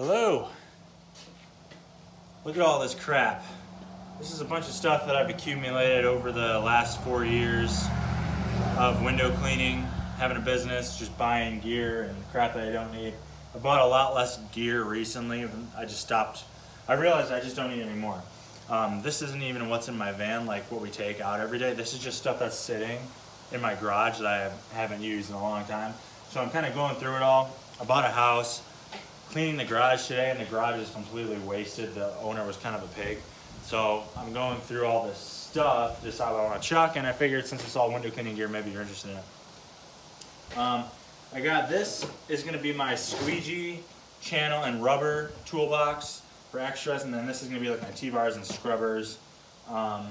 Hello. Look at all this crap. This is a bunch of stuff that I've accumulated over the last four years of window cleaning, having a business, just buying gear and crap that I don't need. I bought a lot less gear recently. I just stopped. I realized I just don't need any more. Um, this isn't even what's in my van, like what we take out every day. This is just stuff that's sitting in my garage that I haven't used in a long time. So I'm kind of going through it all. I bought a house cleaning the garage today and the garage is completely wasted. The owner was kind of a pig. So I'm going through all this stuff, decide what I want to chuck, and I figured since it's all window cleaning gear, maybe you're interested in it. Um, I got this is going to be my squeegee channel and rubber toolbox for extras, and then this is going to be like my T-bars and scrubbers. Um,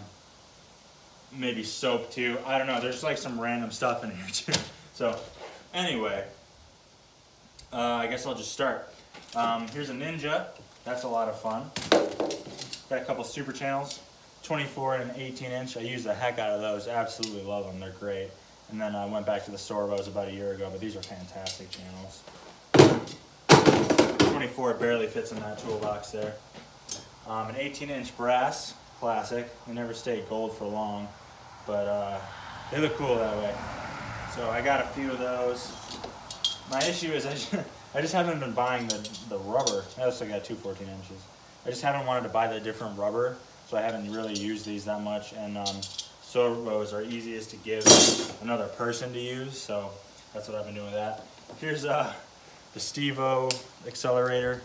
maybe soap too. I don't know. There's like some random stuff in here too. So anyway, uh, I guess I'll just start. Um, here's a Ninja. That's a lot of fun. Got a couple super channels, 24 and 18 inch. I use the heck out of those. Absolutely love them. They're great. And then I went back to the Sorbos about a year ago, but these are fantastic channels. 24 barely fits in that toolbox there. Um, an 18 inch brass, classic. They never stay gold for long, but uh, they look cool that way. So I got a few of those. My issue is I I just haven't been buying the, the rubber. I also got two 14 inches. I just haven't wanted to buy the different rubber, so I haven't really used these that much. And um, Sorbos are easiest to give another person to use, so that's what I've been doing with that. Here's uh, the Stevo accelerator,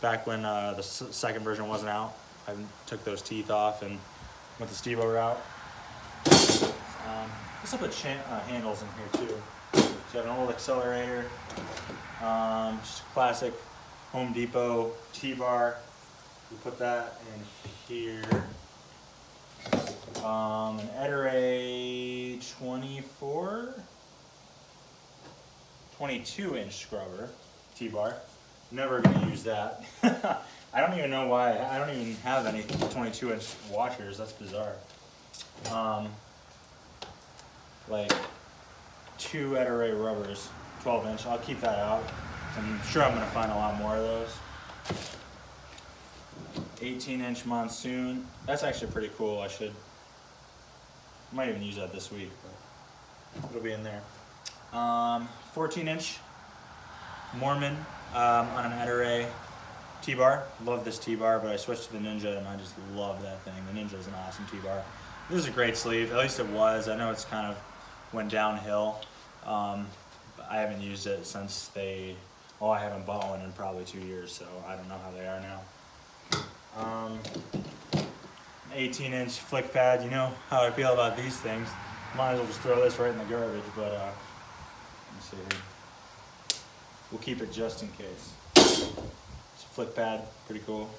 back when uh, the second version wasn't out. I took those teeth off and went the Stevo route. Um, let's put uh, handles in here too. Have an old accelerator, um, just a classic Home Depot T-bar. We put that in here. Um, an Ettore 24, 22 inch scrubber T-bar. Never gonna use that. I don't even know why. I don't even have any 22 inch washers. That's bizarre. Um, like two Ettore rubbers, 12 inch. I'll keep that out. I'm sure I'm gonna find a lot more of those. 18 inch monsoon. That's actually pretty cool. I should, might even use that this week, but it'll be in there. Um, 14 inch Moerman um, on an Ettore T-bar. Love this T-bar, but I switched to the Ninja and I just love that thing. The Ninja is an awesome T-bar. This is a great sleeve, at least it was. I know it's kind of went downhill. Um, I haven't used it since they, well, I haven't bought one in probably two years, so I don't know how they are now. Um, 18 inch flick pad, you know how I feel about these things. Might as well just throw this right in the garbage, but uh, let me see here. We'll keep it just in case. It's a flick pad, pretty cool.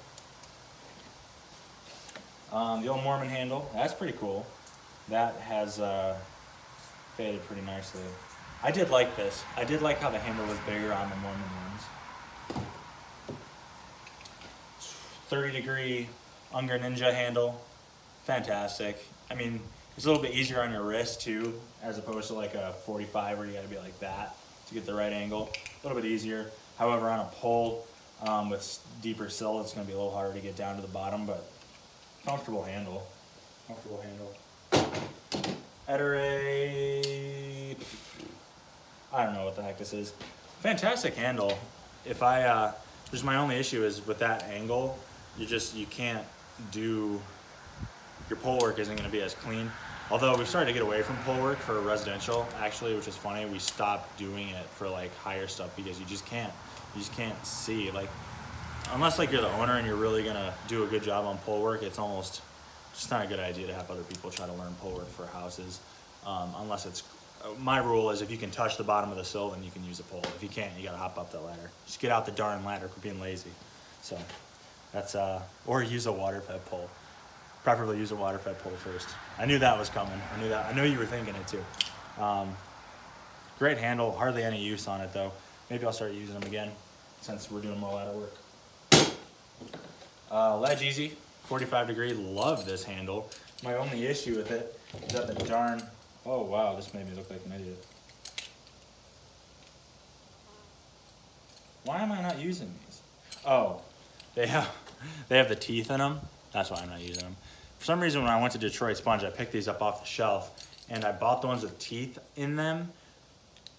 Um, the old Moerman handle, that's pretty cool. That has uh, faded pretty nicely. I did like this. I did like how the handle was bigger on the Moerman ones. 30 degree Unger Ninja handle, fantastic. I mean, it's a little bit easier on your wrist too, as opposed to like a 45 where you gotta be like that to get the right angle. A little bit easier. However, on a pole um, with deeper sill, it's going to be a little harder to get down to the bottom, but comfortable handle. Comfortable handle. Ettore, I don't know what the heck this is. Fantastic handle. If I, uh, just my only issue is with that angle, you just, you can't do, your pole work isn't going to be as clean. Although we've started to get away from pole work for residential, actually, which is funny. We stopped doing it for like higher stuff because you just can't, you just can't see. Like, unless like you're the owner and you're really gonna do a good job on pole work, it's almost just not a good idea to have other people try to learn pole work for houses. Um, unless it's, my rule is if you can touch the bottom of the sill, then you can use a pole. If you can't, you gotta hop up the ladder. Just get out the darn ladder for being lazy. So that's, uh, or use a water fed pole preferably use a water fed pole first. I knew that was coming. I knew that. I know you were thinking it too. Um, great handle, hardly any use on it though. Maybe I'll start using them again since we're doing more ladder work. Uh, ledge easy, 45 degree, love this handle. My only issue with it is that the darn, oh wow, this made me look like an idiot. Why am I not using these? Oh, they have they have the teeth in them. That's why I'm not using them. For some reason, when I went to Detroit Sponge, I picked these up off the shelf, and I bought the ones with teeth in them,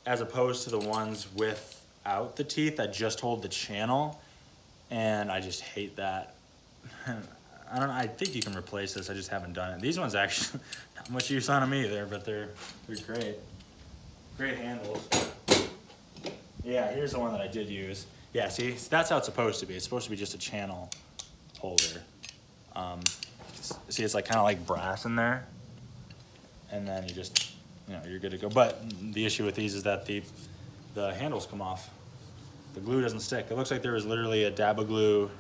as opposed to the ones without the teeth that just hold the channel, and I just hate that. I don't. I think you can replace this. I just haven't done it. These ones actually not much use on them either, but they're they're great. Great handles. Yeah, here's the one that I did use. Yeah, see, that's how it's supposed to be. It's supposed to be just a channel holder. Um, see, it's like kind of like brass in there, and then you just, you know, you're good to go. But the issue with these is that the the handles come off. The glue doesn't stick. It looks like there was literally a dab of glue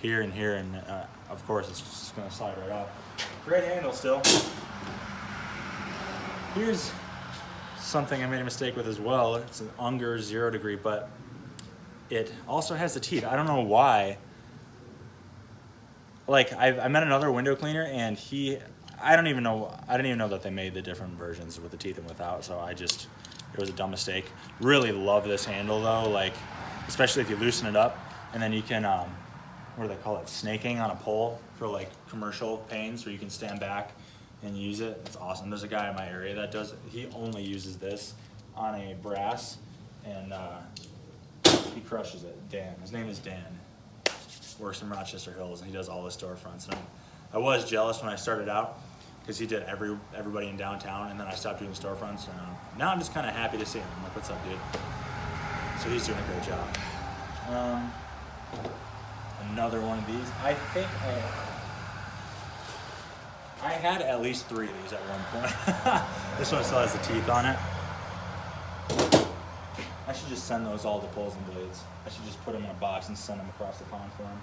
here and here, and uh, of course it's just gonna slide right off. Great handle still. Here's something I made a mistake with as well. It's an Unger zero degree, but it also has the teeth. I don't know why. Like I've, I met another window cleaner and he, I don't even know, I didn't even know that they made the different versions with the teeth and without. So I just, it was a dumb mistake. Really love this handle though. Like, especially if you loosen it up and then you can, um, what do they call it? Snaking on a pole for like commercial panes where you can stand back and use it. It's awesome. There's a guy in my area that does it. He only uses this on a brass and uh, he crushes it. Dan. His name is Dan. Works in Rochester Hills and he does all the storefronts. And I, I was jealous when I started out because he did every everybody in downtown and then I stopped doing storefronts and uh, now I'm just kind of happy to see him. I'm like, what's up, dude? So he's doing a great job. Um, another one of these. I think I, I had at least three of these at one point. this one still has the teeth on it. I should just send those all to poles and blades. I should just put them in a box and send them across the pond for them.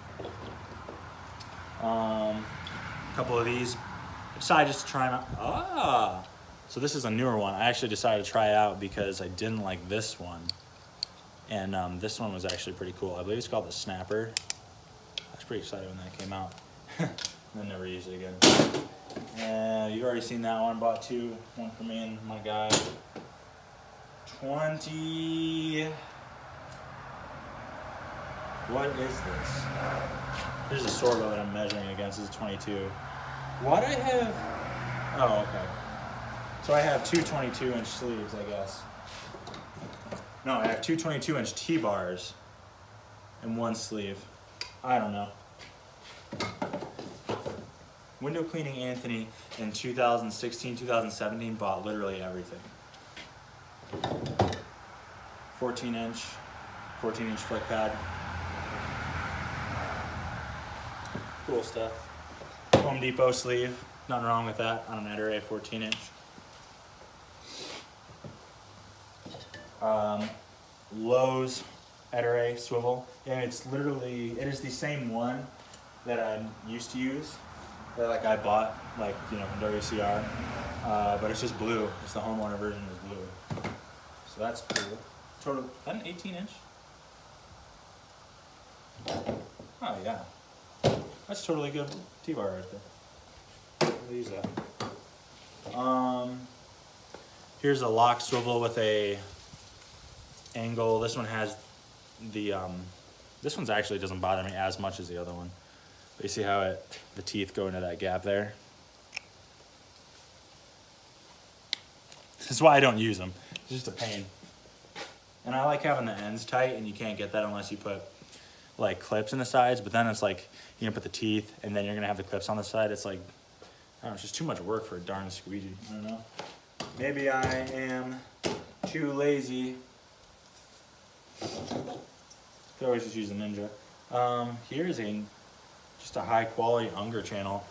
Um, a couple of these. I decided just to try them out. Ah! So this is a newer one. I actually decided to try it out because I didn't like this one. And um, this one was actually pretty cool. I believe it's called the Snapper. Pretty excited when that came out. then never used it again. And you've already seen that one. Bought two. One for me and my guy. 20. What is this? There's a sorbo that I'm measuring against. This is 22. What I have. Oh, okay. So I have two 22 inch sleeves, I guess. No, I have two 22 inch T bars and one sleeve. I don't know. Window cleaning Anthony in 2016, 2017 bought literally everything. 14 inch, 14 inch flick pad. Cool stuff. Home Depot sleeve, nothing wrong with that on an Ettore 14 inch. Um, Lowe's Ettore swivel, and it's literally, it is the same one that I used to use, that like I bought, like, you know, WCR, uh, but it's just blue. It's the homeowner version is blue. So that's cool. Total, that an 18 inch? Oh yeah. That's totally good T-bar right there. Use that. Um, here's a lock swivel with a angle. This one has the, um, this one's actually doesn't bother me as much as the other one. You see how it, the teeth go into that gap there? This is why I don't use them. It's just a pain. And I like having the ends tight and you can't get that unless you put like clips in the sides, but then it's like, you're gonna put the teeth and then you're gonna have the clips on the side. It's like, I don't know, it's just too much work for a darn squeegee. I don't know. Maybe I am too lazy. Could always just use a Ninja. Um, here's a, just a high quality Unger channel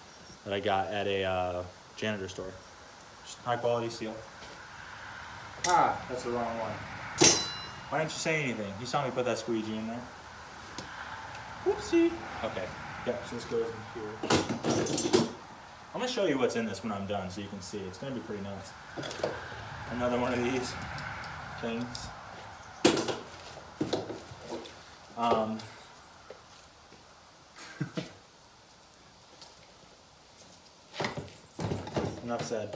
that I got at a uh, janitor store. Just high quality steel. Ah, that's the wrong one. Why didn't you say anything? You saw me put that squeegee in there. Whoopsie. Okay. Yep, so this goes in here. I'm gonna show you what's in this when I'm done so you can see. It's gonna be pretty nuts. Another one of these things. Um, enough said.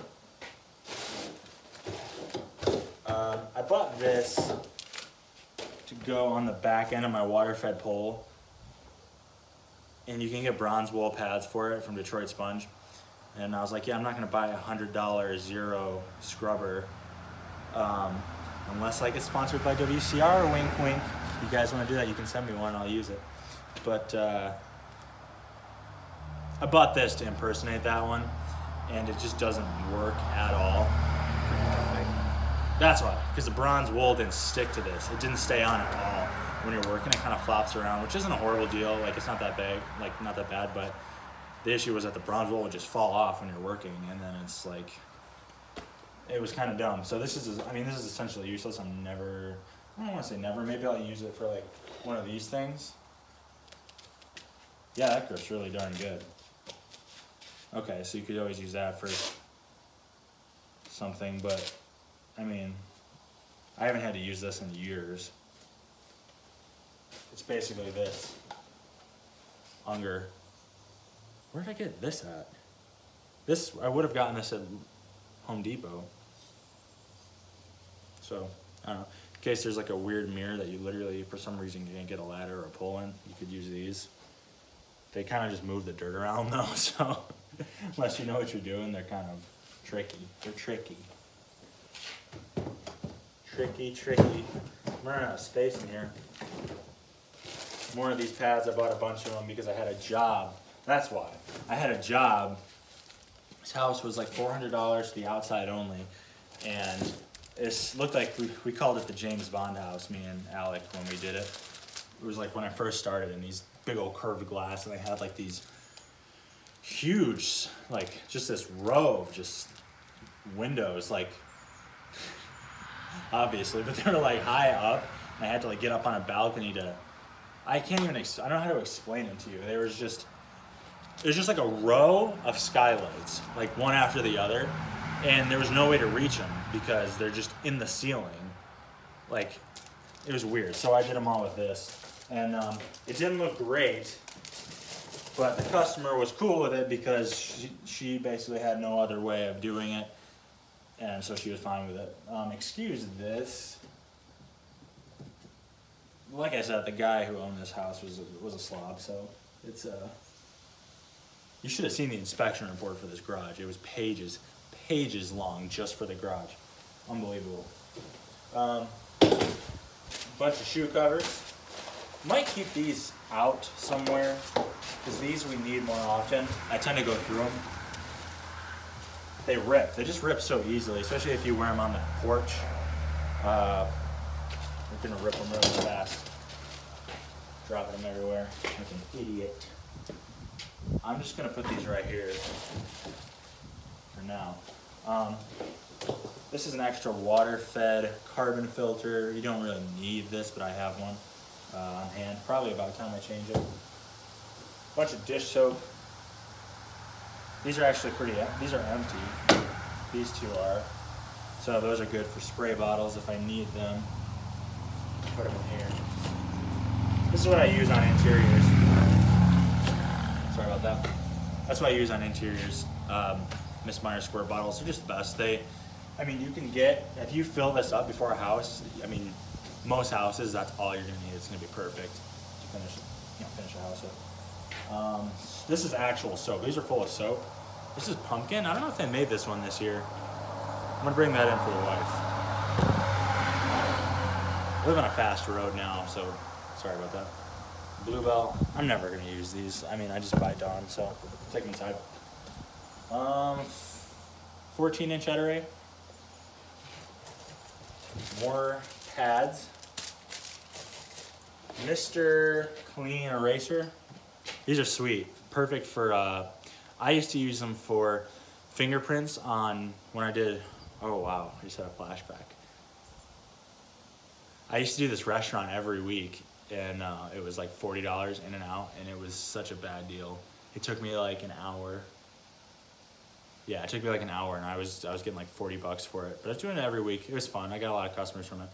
Um, I bought this to go on the back end of my water fed pole and you can get bronze wool pads for it from Detroit Sponge. And I was like, yeah, I'm not gonna buy a hundred dollar zero scrubber um, unless I get sponsored by WCR. Wink, wink. If you guys want to do that, you can send me one. I'll use it. But uh, I bought this to impersonate that one, and it just doesn't work at all. That's why, because the bronze wool didn't stick to this. It didn't stay on at all. When you're working, it kind of flops around, which isn't a horrible deal. Like it's not that big, like not that bad. But the issue was that the bronze wool would just fall off when you're working, and then it's like it was kind of dumb. So this is, I mean, this is essentially useless. I'm never, I don't want to say never. Maybe I'll use it for like one of these things. Yeah, that grip's really darn good. Okay, so you could always use that for something, but I mean, I haven't had to use this in years. It's basically this. Unger. Where did I get this at? This, I would have gotten this at Home Depot. So, I don't know. In case there's like a weird mirror that you literally, for some reason, you can't get a ladder or a pull in, you could use these. They kind of just move the dirt around though, so unless you know what you're doing, they're kind of tricky. They're tricky. Tricky, tricky. I'm running out of space in here. More of these pads, I bought a bunch of them because I had a job. That's why. I had a job. This house was like $400 to the outside only. And it looked like we, we called it the James Bond house, me and Alec, when we did it. It was like when I first started in these big old curved glass and they had like these huge, like just this row of just windows, like obviously, but they were like high up. And I had to like get up on a balcony to, I can't even, I don't know how to explain it to you. There was just, it was just like a row of skylights, like one after the other. And there was no way to reach them because they're just in the ceiling. Like, it was weird. So I did them all with this. And um, it didn't look great, but the customer was cool with it because she, she basically had no other way of doing it. And so she was fine with it. Um, excuse this. Like I said, the guy who owned this house was a, was a slob, so it's uh. You should have seen the inspection report for this garage. It was pages, pages long just for the garage. Unbelievable. Um, bunch of shoe covers. Might keep these out somewhere because these we need more often. I tend to go through them. They rip. They just rip so easily, especially if you wear them on the porch. Uh, you're gonna rip them really fast. Dropping them everywhere like an idiot. I'm just gonna put these right here for now. Um, this is an extra water-fed carbon filter. You don't really need this, but I have one uh, on hand. Probably about time I change it. A Bunch of dish soap. These are actually pretty, these are empty. These two are. So those are good for spray bottles if I need them. Put them in here. This is what I use on interiors. Sorry about that. That's what I use on interiors. Um, Miss Meyer square bottles. They're just the best. They, I mean, you can get, if you fill this up before a house, I mean, most houses, that's all you're gonna need. It's gonna be perfect to finish, you know, finish a house. Um, this is actual soap. These are full of soap. This is pumpkin. I don't know if they made this one this year. I'm gonna bring that in for the wife. I live on a fast road now, so sorry about that. Bluebell. I'm never gonna use these. I mean, I just buy Dawn, so take them inside. Um, 14 inch Ettore. More pads. Mr. Clean Eraser. These are sweet. Perfect for, uh, I used to use them for fingerprints on when I did, oh wow, I just had a flashback. I used to do this restaurant every week and uh, it was like $40 in and out and it was such a bad deal. It took me like an hour. Yeah, it took me like an hour and I was I was getting like 40 bucks for it. But I was doing it every week. It was fun. I got a lot of customers from it.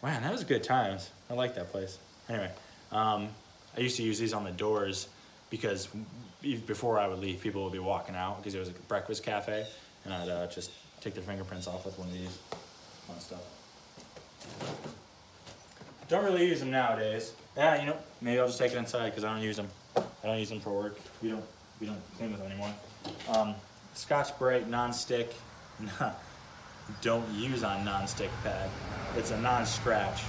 Man, that was good times. I like that place. Anyway, um, I used to use these on the doors because before I would leave, people would be walking out because it was a breakfast cafe, and I'd uh, just take their fingerprints off with one of these. Fun stuff. Don't really use them nowadays. Yeah, you know, maybe I'll just take it inside because I don't use them. I don't use them for work. We don't we don't clean with them anymore. Um, Scotch-Brite non-stick. don't use on non-stick pad. It's a non-scratch.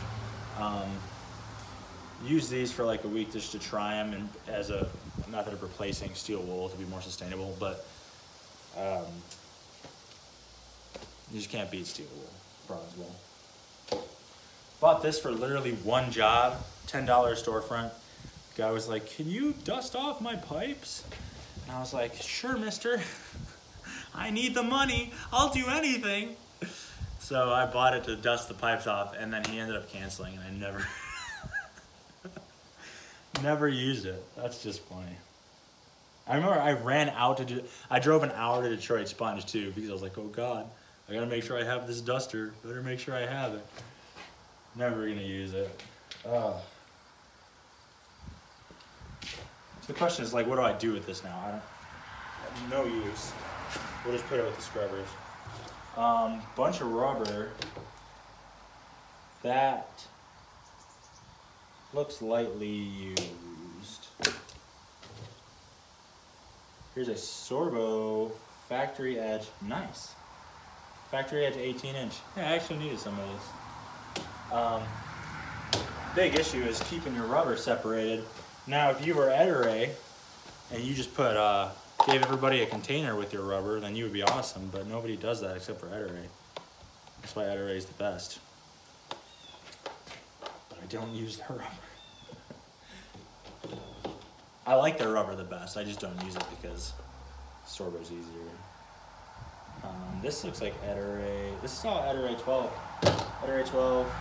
Um, use these for like a week just to try them and as a method of replacing steel wool to be more sustainable. But um, you just can't beat steel wool, bronze wool. Bought this for literally one job, $10 storefront. Guy was like, can you dust off my pipes? And I was like, sure, mister. I need the money. I'll do anything. So I bought it to dust the pipes off and then he ended up canceling and I never, never used it. That's just funny. I remember I ran out to do, I drove an hour to Detroit Sponge too because I was like, oh God, I gotta make sure I have this duster. Better make sure I have it. Never gonna use it. Uh. So the question is like, what do I do with this now? I don't, no use. We'll just put it with the scrubbers. Um, bunch of rubber. That looks lightly used. Here's a Sorbo factory edge. Nice. Factory edge 18 inch. Yeah, I actually needed some of this. Um, big issue is keeping your rubber separated. Now, if you were Ettore and you just put, uh, gave everybody a container with your rubber, then you would be awesome, but nobody does that except for Ettore. That's why Ettore is the best. I don't use their rubber. I like their rubber the best, I just don't use it because Sorbo's easier. Um, this looks like Ettore. This is all Ettore 12. Ettore 12.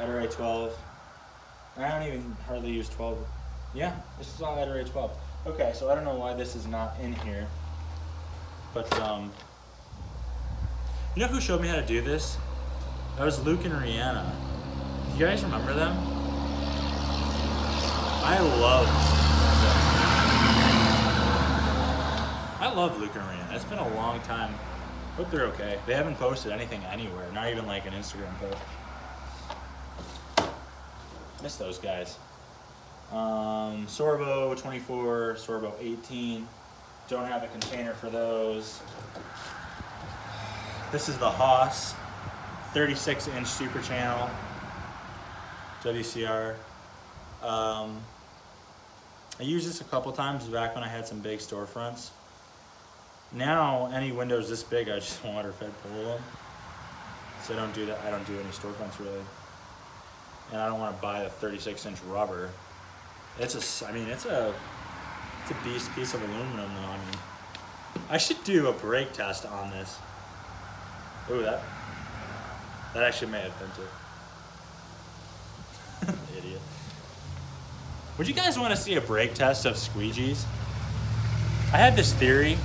Ettore 12. I don't even hardly use 12. Yeah, this is all Ettore 12. Okay, so I don't know why this is not in here. But, um, you know who showed me how to do this? That was Luke and Rihanna. Do You guys remember them? I love I love Luke and Rihanna. It's been a long time. Hope they're okay. They haven't posted anything anywhere, not even like an Instagram post. Miss those guys. Um, Sorbo 24, Sorbo 18. Don't have a container for those. This is the Haas 36 inch super channel WCR. Um, I used this a couple times back when I had some big storefronts. Now, any windows this big, I just water fed pull them. So I don't do that. I don't do any storefronts really. And I don't want to buy the 36 inch rubber. It's a, I mean, it's a, it's a beast piece of aluminum though. I mean, I should do a break test on this. Ooh, that, that actually may have been it. Idiot. Would you guys want to see a break test of squeegees? I had this theory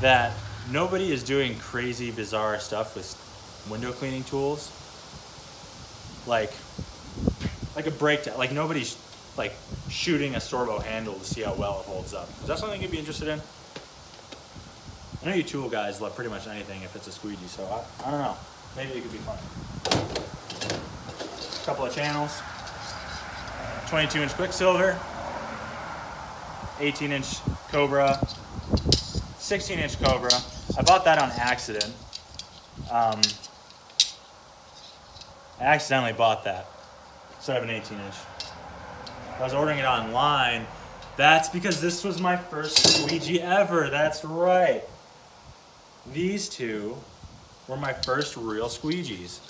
that nobody is doing crazy, bizarre stuff with window cleaning tools. Like, like a break test. Like nobody's like shooting a Sorbo handle to see how well it holds up. Is that something you'd be interested in? I know you tool guys love pretty much anything if it's a squeegee, so I, I don't know. Maybe it could be fun. A couple of channels. 22 inch Quicksilver. 18 inch Cobra. 16 inch Cobra. I bought that on accident. Um, I accidentally bought that instead of an 18 inch. I was ordering it online. That's because this was my first squeegee ever. That's right. These two were my first real squeegees.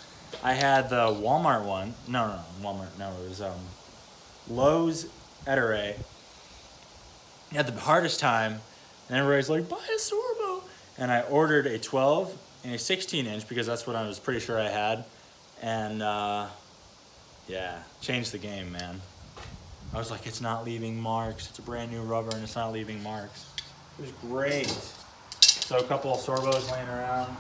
I had the Walmart one. No, no, no Walmart. No, it was um, Lowe's. I had the hardest time, and everybody's like, buy a Sorbo. And I ordered a 12 and a 16 inch because that's what I was pretty sure I had. And uh, yeah, changed the game, man. I was like, it's not leaving marks. It's a brand new rubber and it's not leaving marks. It was great. So a couple of Sorbos laying around.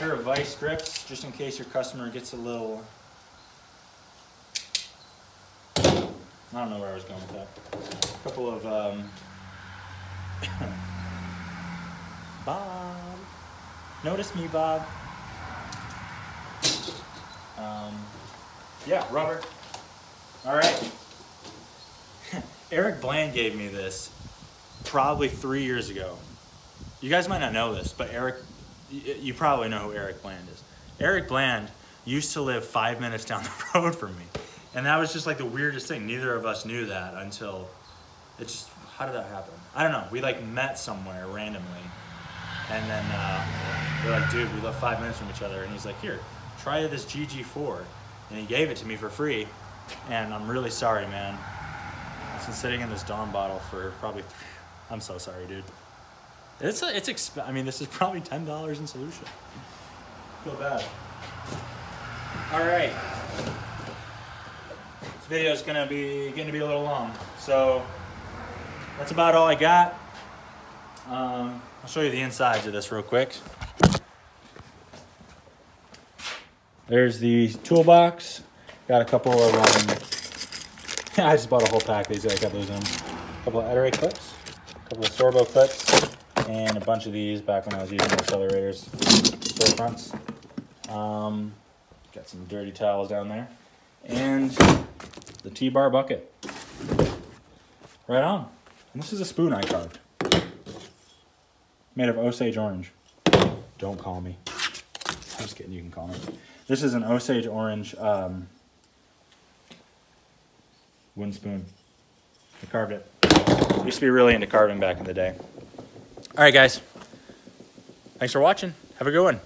Pair of vice grips, just in case your customer gets a little... I don't know where I was going with that. A couple of... Um... Bob. Notice me, Bob. Um, yeah, rubber. All right. Eric Bland gave me this probably three years ago. You guys might not know this, but Eric, you probably know who Eric Bland is. Eric Bland used to live five minutes down the road from me. And that was just like the weirdest thing. Neither of us knew that until it just, how did that happen? I don't know. We like met somewhere randomly. And then uh, we're like, dude, we live five minutes from each other. And he's like, here, try this GG4. And he gave it to me for free. And I'm really sorry, man. It's been sitting in this Dawn bottle for probably, three, I'm so sorry, dude. It's, a, it's, exp- I mean, this is probably $10 in solution. Feel bad. All right. This video is gonna be gonna be a little long, so that's about all I got. Um, I'll show you the insides of this real quick. There's the toolbox. Got a couple of, um, I just bought a whole pack. These I got those in. A couple of Ettore clips, a couple of Sorbo clips, and a bunch of these back when I was using accelerators, storefronts. Um, got some dirty towels down there, and the T-bar bucket. Right on. And this is a spoon I carved, made of Osage orange. Don't call me. I'm just kidding. You can call me. This is an Osage orange um, wooden spoon. I carved it. Used to be really into carving back in the day. All right, guys. Thanks for watching. Have a good one.